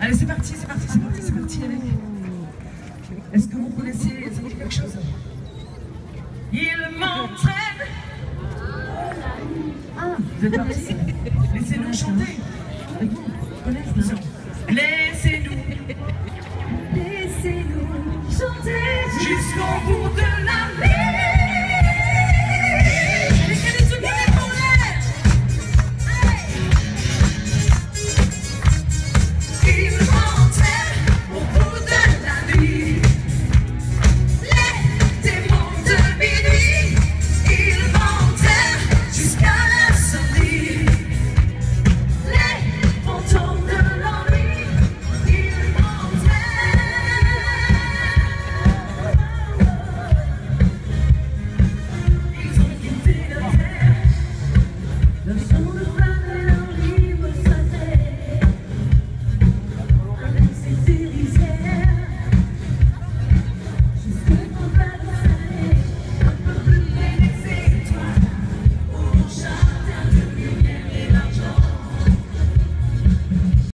Allez, c'est parti, c'est parti, c'est parti, c'est parti, allez. Est-ce que vous connaissez, quelque chose? Il m'entraîne. Ah, vous êtes parti? Laissez-nous chanter. Laissez-nous. Laissez-nous chanter. Jusqu'au bout.